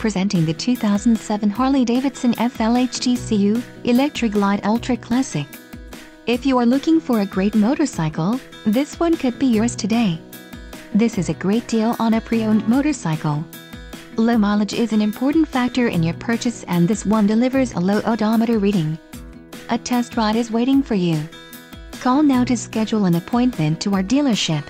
Presenting the 2007 Harley-Davidson FLHTCU Electra Glide Ultra Classic. If you are looking for a great motorcycle, this one could be yours today. This is a great deal on a pre-owned motorcycle. Low mileage is an important factor in your purchase and this one delivers a low odometer reading. A test ride is waiting for you. Call now to schedule an appointment to our dealership.